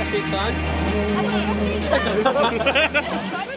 African.